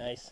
Nice.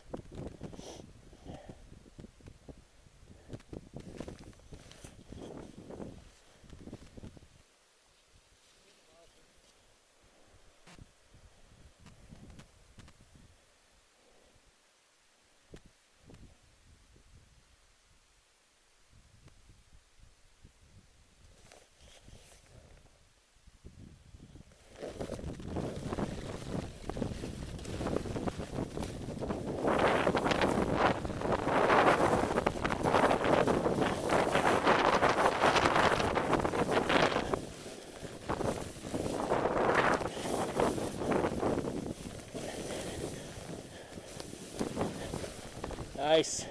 Nice.